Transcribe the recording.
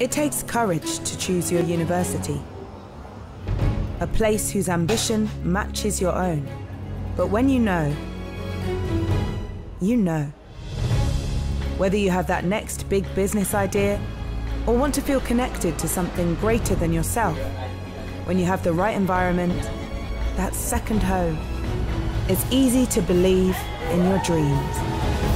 It takes courage to choose your university. A place whose ambition matches your own. But when you know, you know. Whether you have that next big business idea or want to feel connected to something greater than yourself, when you have the right environment, that second home, it's easy to believe in your dreams.